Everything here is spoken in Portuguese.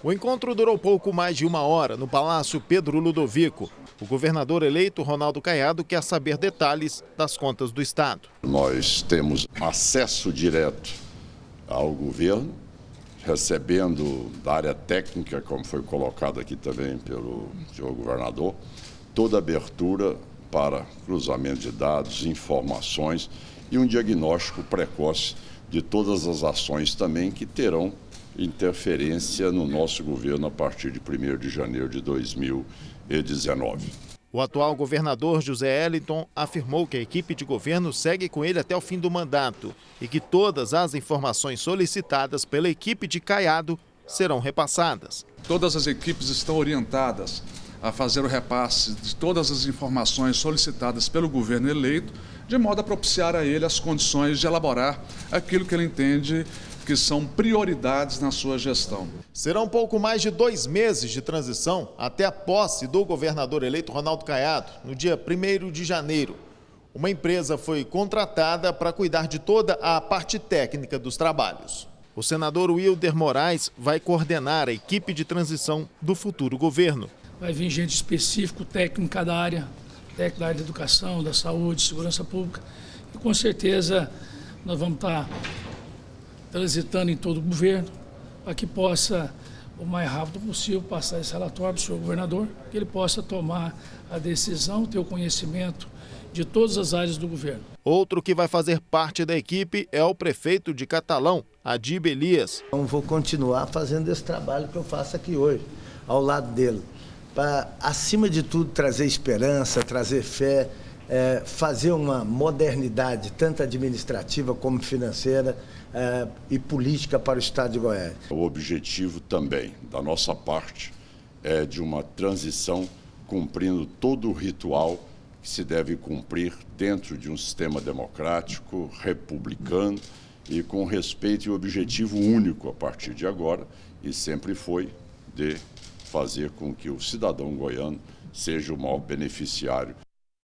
O encontro durou pouco mais de uma hora no Palácio Pedro Ludovico. O governador eleito, Ronaldo Caiado, quer saber detalhes das contas do Estado. Nós temos acesso direto ao governo, recebendo da área técnica, como foi colocado aqui também pelo senhor governador, toda abertura para cruzamento de dados, informações e um diagnóstico precoce de todas as ações também que terão interferência no nosso governo a partir de 1 de janeiro de 2019. O atual governador José Ellington afirmou que a equipe de governo segue com ele até o fim do mandato e que todas as informações solicitadas pela equipe de Caiado serão repassadas. Todas as equipes estão orientadas a fazer o repasse de todas as informações solicitadas pelo governo eleito, de modo a propiciar a ele as condições de elaborar aquilo que ele entende que são prioridades na sua gestão. Serão pouco mais de dois meses de transição até a posse do governador eleito Ronaldo Caiado, no dia 1 de janeiro. Uma empresa foi contratada para cuidar de toda a parte técnica dos trabalhos. O senador Wilder Moraes vai coordenar a equipe de transição do futuro governo. Vai vir gente específico, técnica da área, técnica da área da educação, da saúde, segurança pública. E com certeza nós vamos estar transitando em todo o governo, para que possa, o mais rápido possível, passar esse relatório do senhor governador, que ele possa tomar a decisão, ter o conhecimento de todas as áreas do governo. Outro que vai fazer parte da equipe é o prefeito de Catalão, Adib Elias. Então vou continuar fazendo esse trabalho que eu faço aqui hoje, ao lado dele, para, acima de tudo, trazer esperança, trazer fé, é, fazer uma modernidade, tanto administrativa como financeira é, e política para o Estado de Goiás. O objetivo também, da nossa parte, é de uma transição cumprindo todo o ritual que se deve cumprir dentro de um sistema democrático, republicano e com respeito e objetivo único a partir de agora, e sempre foi de fazer com que o cidadão goiano seja o maior beneficiário